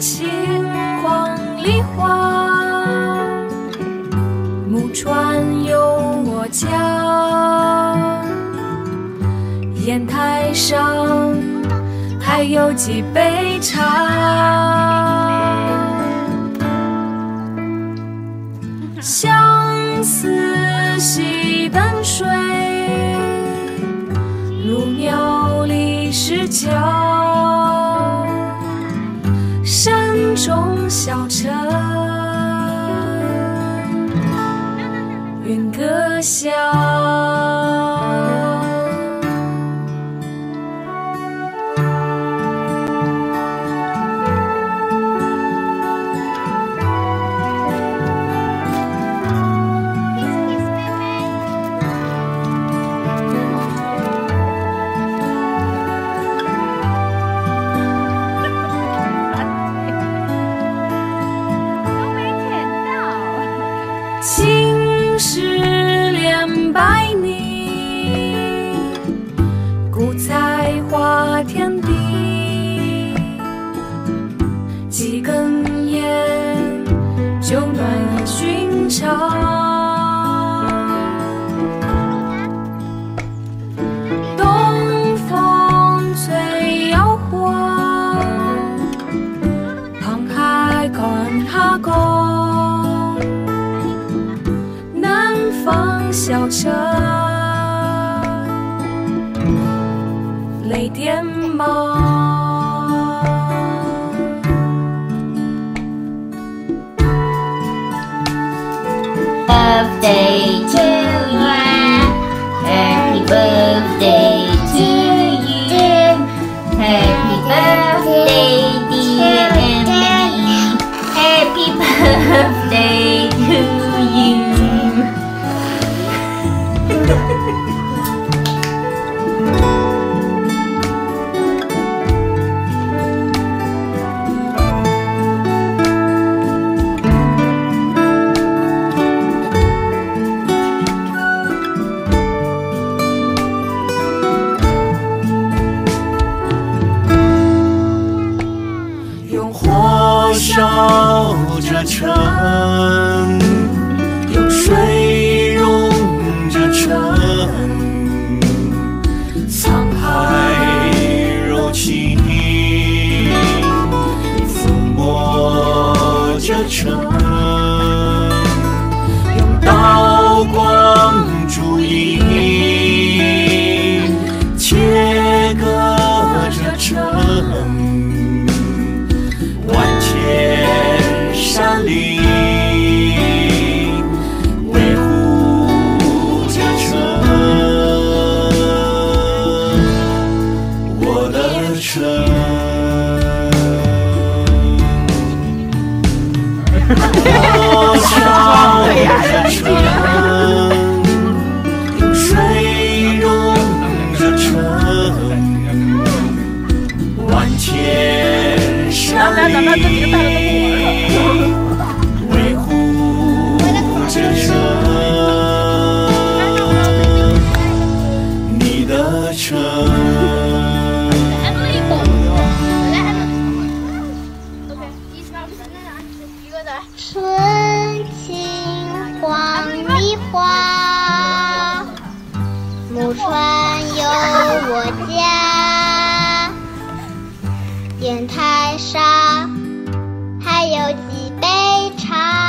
青黄梨花，木船有我家，砚台上还有几杯茶。相思溪淡水，如庙里石桥。中小城，云阁下。几根烟，酒暖意寻常。东风吹摇晃，旁海看下江。南方小城，泪点忙。Birthday to you. Happy birthday to you. Happy birthday, dear Emily. Happy birthday to you. 烧着城，用水融着城，沧海柔情抚摸着城，的城。我烧着城，点台上还有几杯茶。